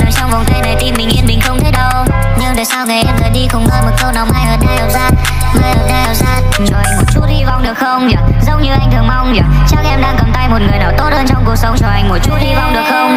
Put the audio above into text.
nằm trong vòng tay này tim mình yên bình không thấy đâu nhưng tại sao ngày em rời đi không nói một câu nào mai ở đây ở ra mai ở đây ở ra cho anh một chút hy vọng được không? Nhỉ giống như anh thường mong. Nhỉ chắc em đang cầm tay một người nào tốt hơn trong cuộc sống. Cho anh một chút hy vọng được không?